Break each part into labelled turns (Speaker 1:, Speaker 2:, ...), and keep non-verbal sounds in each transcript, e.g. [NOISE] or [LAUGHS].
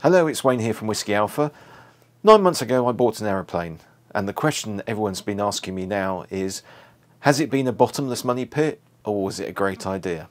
Speaker 1: Hello, it's Wayne here from Whiskey Alpha. Nine months ago, I bought an aeroplane, and the question everyone's been asking me now is Has it been a bottomless money pit, or was it a great idea?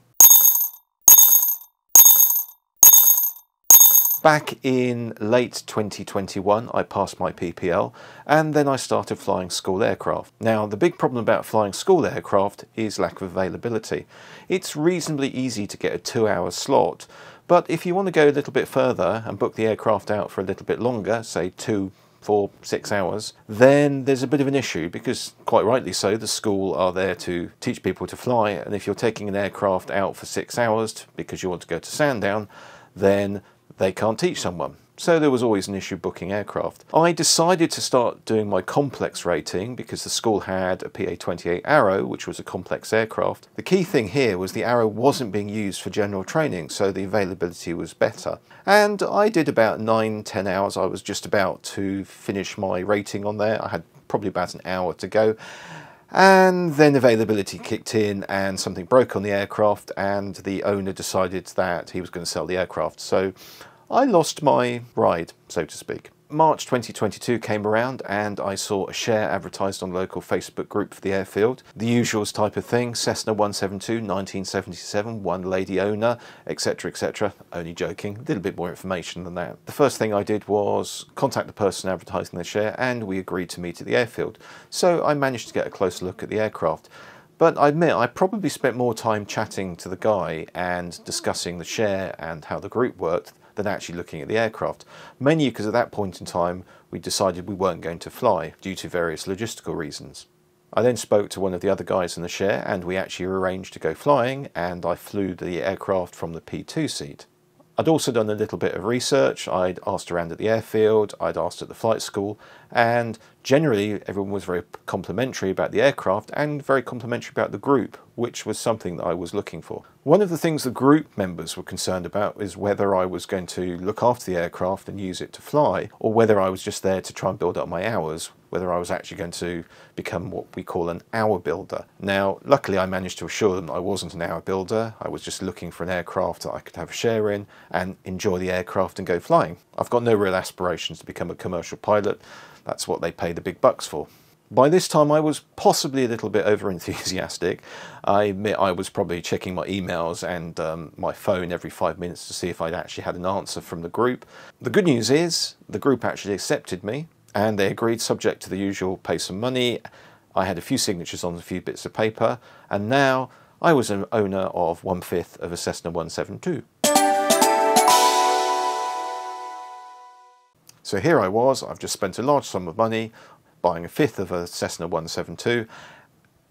Speaker 1: Back in late 2021, I passed my PPL and then I started flying school aircraft. Now, the big problem about flying school aircraft is lack of availability. It's reasonably easy to get a two hour slot, but if you want to go a little bit further and book the aircraft out for a little bit longer, say two, four, six hours, then there's a bit of an issue because, quite rightly so, the school are there to teach people to fly. And if you're taking an aircraft out for six hours because you want to go to Sandown, then they can't teach someone so there was always an issue booking aircraft. I decided to start doing my complex rating because the school had a PA-28 Arrow, which was a complex aircraft. The key thing here was the Arrow wasn't being used for general training, so the availability was better. And I did about 9-10 hours. I was just about to finish my rating on there. I had probably about an hour to go. And then availability kicked in and something broke on the aircraft and the owner decided that he was going to sell the aircraft. So I lost my ride, so to speak. March 2022 came around and I saw a share advertised on local Facebook group for the airfield. The usuals type of thing, Cessna 172, 1977, one lady owner, etc, etc. Only joking, a little bit more information than that. The first thing I did was contact the person advertising the share and we agreed to meet at the airfield. So I managed to get a closer look at the aircraft. But I admit, I probably spent more time chatting to the guy and discussing the share and how the group worked than actually looking at the aircraft. Mainly because at that point in time we decided we weren't going to fly due to various logistical reasons. I then spoke to one of the other guys in the share and we actually arranged to go flying and I flew the aircraft from the P2 seat. I'd also done a little bit of research. I'd asked around at the airfield, I'd asked at the flight school, and generally everyone was very complimentary about the aircraft and very complimentary about the group, which was something that I was looking for. One of the things the group members were concerned about is whether I was going to look after the aircraft and use it to fly, or whether I was just there to try and build up my hours, whether I was actually going to become what we call an hour builder. Now, luckily, I managed to assure them I wasn't an hour builder. I was just looking for an aircraft that I could have a share in and enjoy the aircraft and go flying. I've got no real aspirations to become a commercial pilot. That's what they pay the big bucks for. By this time, I was possibly a little bit over enthusiastic. I admit I was probably checking my emails and um, my phone every five minutes to see if I'd actually had an answer from the group. The good news is the group actually accepted me and they agreed subject to the usual pay some money. I had a few signatures on a few bits of paper, and now I was an owner of one fifth of a Cessna 172. So here I was, I've just spent a large sum of money buying a fifth of a Cessna 172,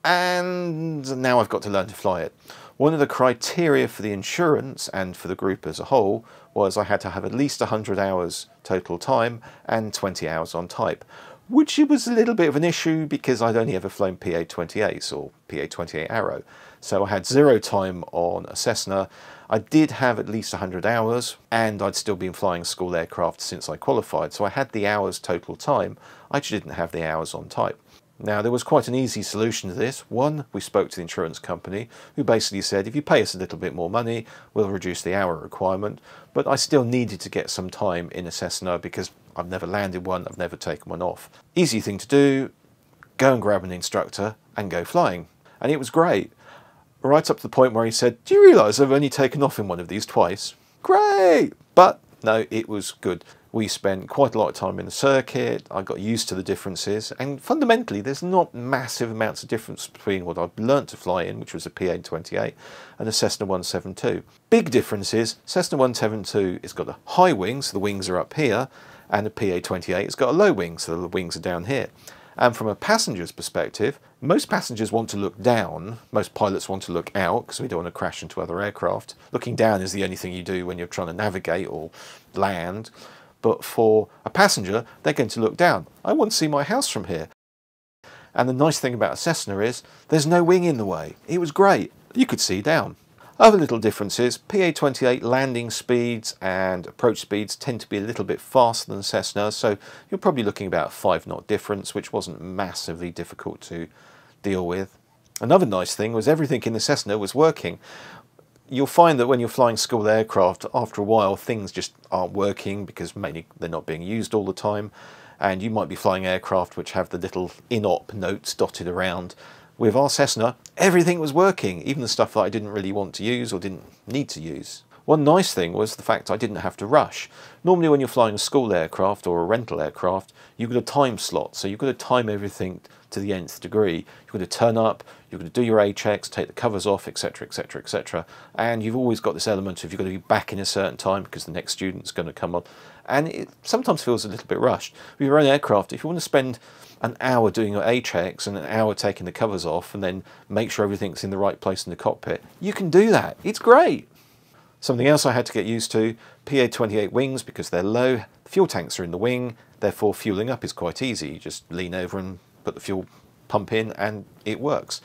Speaker 1: and now I've got to learn to fly it. One of the criteria for the insurance and for the group as a whole was I had to have at least 100 hours total time and 20 hours on type, which was a little bit of an issue because I'd only ever flown PA-28s or PA-28 Arrow. So I had zero time on a Cessna. I did have at least 100 hours and I'd still been flying school aircraft since I qualified. So I had the hours total time. I just didn't have the hours on type. Now, there was quite an easy solution to this. One, we spoke to the insurance company, who basically said, if you pay us a little bit more money, we'll reduce the hour requirement. But I still needed to get some time in a Cessna because I've never landed one, I've never taken one off. Easy thing to do, go and grab an instructor and go flying. And it was great. Right up to the point where he said, Do you realise I've only taken off in one of these twice? Great! But no, it was good. We spent quite a lot of time in the circuit. I got used to the differences, and fundamentally, there's not massive amounts of difference between what I've learnt to fly in, which was a PA-28, and a Cessna 172. Big difference is Cessna 172 has got a high wing, so the wings are up here, and a PA-28 it's got a low wing, so the wings are down here. And from a passenger's perspective, most passengers want to look down. Most pilots want to look out because we don't want to crash into other aircraft. Looking down is the only thing you do when you're trying to navigate or land. But for a passenger, they're going to look down. I want to see my house from here. And the nice thing about a Cessna is there's no wing in the way. It was great. You could see down. Other little differences, PA-28 landing speeds and approach speeds tend to be a little bit faster than Cessna, so you're probably looking about a 5 knot difference, which wasn't massively difficult to deal with. Another nice thing was everything in the Cessna was working. you'll find that when you're flying school aircraft, after a while, things just aren't working because mainly they're not being used all the time. And you might be flying aircraft which have the little in-op notes dotted around. With our Cessna, everything was working, even the stuff that I didn't really want to use or didn't need to use. One nice thing was the fact I didn't have to rush. Normally when you're flying a school aircraft or a rental aircraft, you've got a time slot, so you've got to time everything to the nth degree. You've got to turn up, you've got to do your A checks, take the covers off, etc., etc., etc. And you've always got this element of you've got to be back in a certain time because the next student's going to come on. And it sometimes feels a little bit rushed. With your own aircraft, if you want to spend an hour doing your A checks and an hour taking the covers off and then make sure everything's in the right place in the cockpit, you can do that. It's great. Something else I had to get used to, PA-28 wings because they're low, fuel tanks are in the wing, therefore fueling up is quite easy. You just lean over and put the fuel pump in and it works.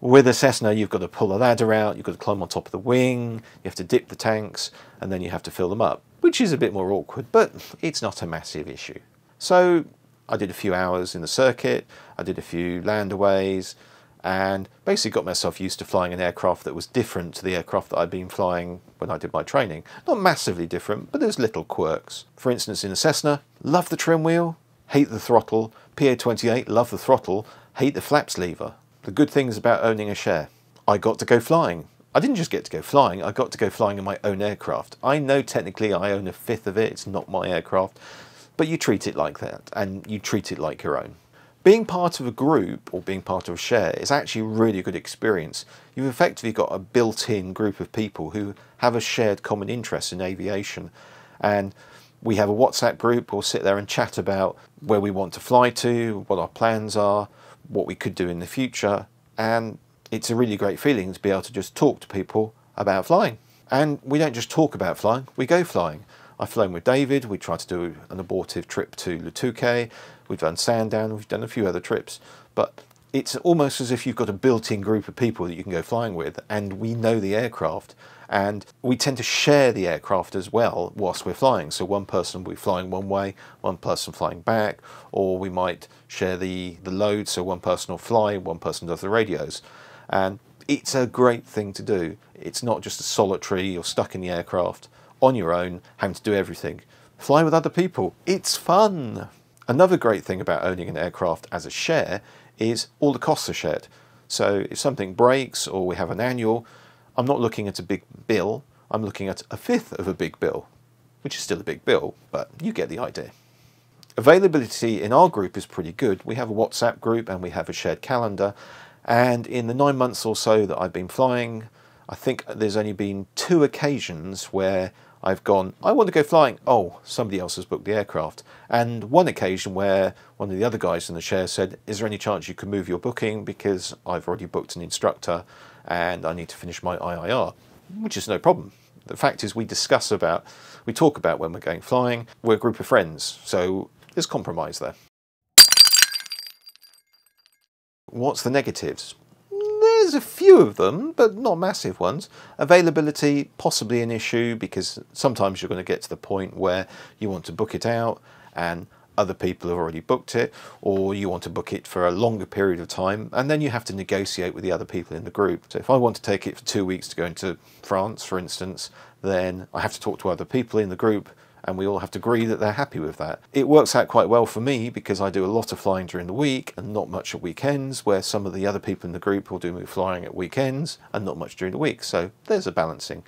Speaker 1: With a Cessna, you've got to pull a ladder out, you've got to climb on top of the wing, you have to dip the tanks, and then you have to fill them up, which is a bit more awkward, but it's not a massive issue. So I did a few hours in the circuit, I did a few landaways, and basically got myself used to flying an aircraft that was different to the aircraft that I'd been flying when I did my training. Not massively different, but there's little quirks. For instance, in a Cessna, love the trim wheel, hate the throttle, PA28, love the throttle, hate the flaps lever. The good things about owning a share. I got to go flying. I didn't just get to go flying, I got to go flying in my own aircraft. I know technically I own a fifth of it, it's not my aircraft, but you treat it like that and you treat it like your own. Being part of a group or being part of a share is actually a really good experience. You've effectively got a built-in group of people who have a shared common interest in aviation. And we have a WhatsApp group, we'll sit there and chat about where we want to fly to, what our plans are, what we could do in the future. And it's a really great feeling to be able to just talk to people about flying. And we don't just talk about flying, we go flying. I've flown with David, we tried to do an abortive trip to Touquet, we've done Sandown, we've done a few other trips, but it's almost as if you've got a built-in group of people that you can go flying with and we know the aircraft and we tend to share the aircraft as well whilst we're flying. So one person will be flying one way, one person flying back, or we might share the, the load, so one person will fly, one person does the radios. And it's a great thing to do. It's not just a solitary, you're stuck in the aircraft on your own, having to do everything. Fly with other people. It's fun. Another great thing about owning an aircraft as a share is all the costs are shared. So if something breaks or we have an annual, I'm not looking at a big bill, I'm looking at a fifth of a big bill, which is still a big bill, but you get the idea. Availability in our group is pretty good. We have a WhatsApp group and we have a shared calendar. And in the nine months or so that I've been flying, I think there's only been two occasions where I've gone, I want to go flying. Oh, somebody else has booked the aircraft. And one occasion where one of the other guys in the share said, Is there any chance you can move your booking because I've already booked an instructor and I need to finish my IIR, which is no problem. The fact is, we discuss about, we talk about when we're going flying. We're a group of friends, so there's compromise there. What's the negatives? There's a few of them, but not massive ones. Availability, possibly an issue because sometimes you're going to get to the point where you want to book it out and other people have already booked it, or you want to book it for a longer period of time, and then you have to negotiate with the other people in the group. So if I want to take it for two weeks to go into France, for instance, then I have to talk to other people in the group and we all have to agree that they're happy with that. It works out quite well for me because I do a lot of flying during the week and not much at weekends, where some of the other people in the group will do flying at weekends and not much during the week. So there's a balancing.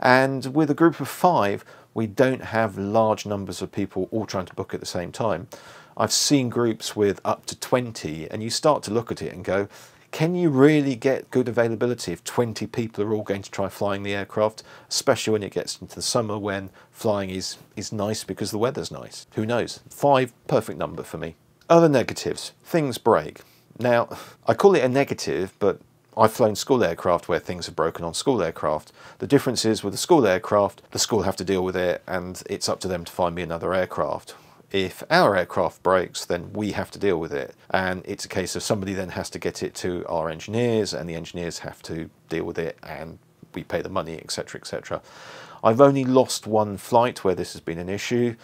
Speaker 1: And with a group of five, we don't have large numbers of people all trying to book at the same time. I've seen groups with up to 20, and you start to look at it and go, can you really get good availability if 20 people are all going to try flying the aircraft, especially when it gets into the summer when flying is, is nice because the weather's nice? Who knows? Five, perfect number for me. Other negatives, things break. Now, I call it a negative, but I've flown school aircraft where things have broken on school aircraft. The difference is with the school aircraft, the school have to deal with it and it's up to them to find me another aircraft if our aircraft breaks, then we have to deal with it. And it's a case of somebody then has to get it to our engineers, and the engineers have to deal with it, and we pay the money, etc., etc. I've only lost one flight where this has been an issue.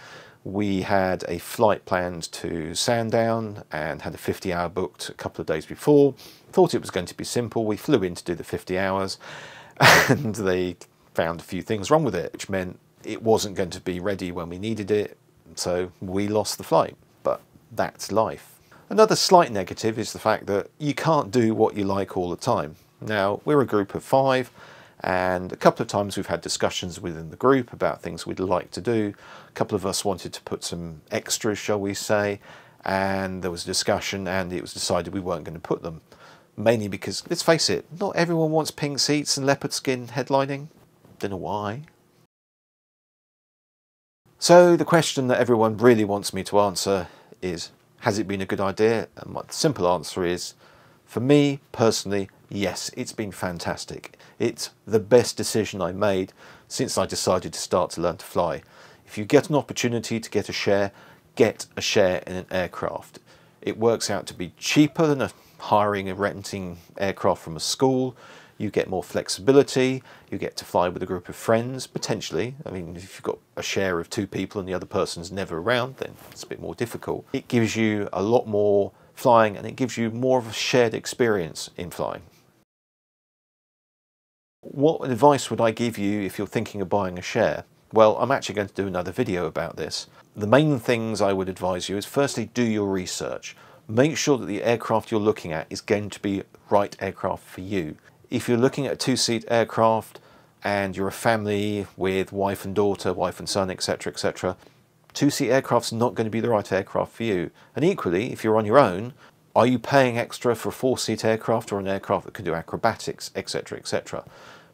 Speaker 1: We had a flight planned to Sandown and had a 50 hour booked a couple of days before. Thought it was going to be simple. We flew in to do the 50 hours [LAUGHS] and they found a few things wrong with it, which meant it wasn't going to be ready when we needed it, so we lost the flight. But that's life. Another slight negative is the fact that you can't do what you like all the time. Now, we're a group of five, and a couple of times we've had discussions within the group about things we'd like to do. A couple of us wanted to put some extras, shall we say, and there was a discussion, and it was decided we weren't going to put them. Mainly because, let's face it, not everyone wants pink seats and leopard skin headlining. Don't know why. So, the question that everyone really wants me to answer is Has it been a good idea? And my simple answer is for me personally, yes, it's been fantastic. It's the best decision I made since I decided to start to learn to fly. If you get an opportunity to get a share, get a share in an aircraft. It works out to be cheaper than hiring and renting aircraft from a school. You get more flexibility. You get to fly with a group of friends, potentially. I mean, if you've got a share of two people and the other person's never around, then it's a bit more difficult. It gives you a lot more flying and it gives you more of a shared experience in flying. What advice would I give you if you're thinking of buying a share? Well, I'm actually going to do another video about this. The main things I would advise you is firstly do your research make sure that the aircraft you're looking at is going to be right aircraft for you. If you're looking at a two-seat aircraft and you're a family with wife and daughter, wife and son, etc., etc., two-seat aircraft's not going to be the right aircraft for you. And equally, if you're on your own, are you paying extra for a four-seat aircraft or an aircraft that can do acrobatics, etc., etc.?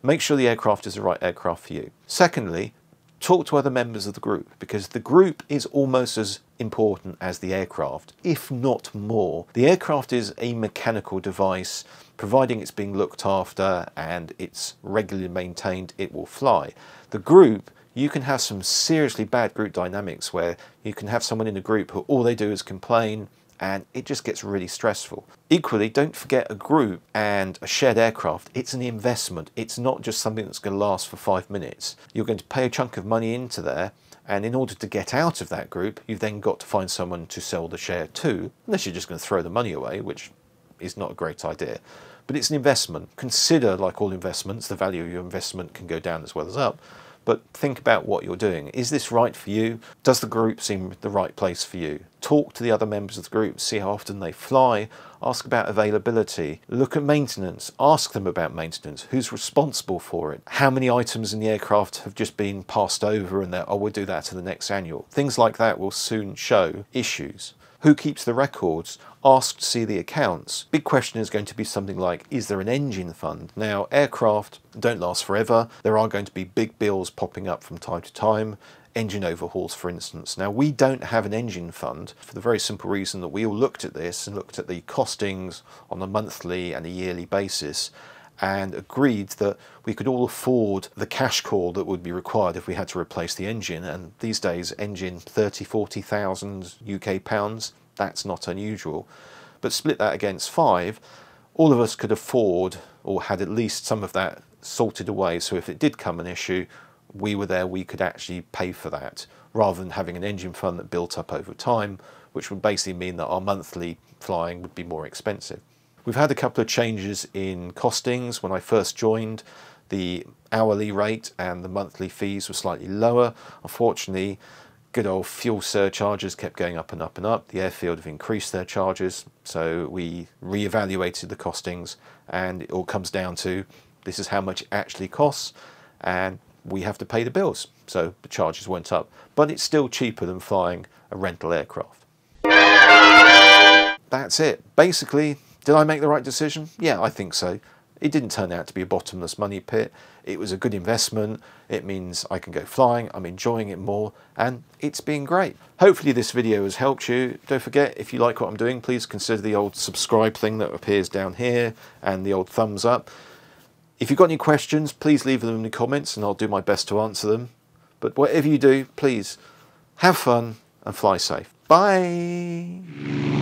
Speaker 1: Make sure the aircraft is the right aircraft for you. Secondly, talk to other members of the group because the group is almost as important as the aircraft, if not more. The aircraft is a mechanical device, providing it's being looked after and it's regularly maintained, it will fly. The group you can have some seriously bad group dynamics where you can have someone in a group who all they do is complain and it just gets really stressful. Equally, don't forget a group and a shared aircraft. It's an investment. It's not just something that's going to last for five minutes. You're going to pay a chunk of money into there, and in order to get out of that group, you've then got to find someone to sell the share to, unless you're just going to throw the money away, which is not a great idea. But it's an investment. Consider, like all investments, the value of your investment can go down as well as up but think about what you're doing. Is this right for you? Does the group seem the right place for you? Talk to the other members of the group, see how often they fly, ask about availability, look at maintenance, ask them about maintenance, who's responsible for it, how many items in the aircraft have just been passed over and that, oh, we'll do that to the next annual. Things like that will soon show issues. Who keeps the records? Ask to see the accounts. Big question is going to be something like, is there an engine fund? Now, aircraft don't last forever. There are going to be big bills popping up from time to time engine overhauls, for instance. Now, we don't have an engine fund for the very simple reason that we all looked at this and looked at the costings on a monthly and a yearly basis and agreed that we could all afford the cash call that would be required if we had to replace the engine. And these days, engine 30, 40,000 UK pounds, that's not unusual. But split that against five, all of us could afford or had at least some of that sorted away. So if it did come an issue, we were there, we could actually pay for that rather than having an engine fund that built up over time, which would basically mean that our monthly flying would be more expensive. We've had a couple of changes in costings. When I first joined, the hourly rate and the monthly fees were slightly lower. Unfortunately, good old fuel surcharges kept going up and up and up. The airfield have increased their charges, so we re-evaluated the costings, and it all comes down to this is how much it actually costs, and we have to pay the bills. So the charges went up, but it's still cheaper than flying a rental aircraft. That's it. Basically, did I make the right decision? Yeah, I think so. It didn't turn out to be a bottomless money pit. It was a good investment. It means I can go flying. I'm enjoying it more and it's been great. Hopefully this video has helped you. Don't forget, if you like what I'm doing, please consider the old subscribe thing that appears down here and the old thumbs up. If you've got any questions, please leave them in the comments and I'll do my best to answer them. But whatever you do, please have fun and fly safe. Bye.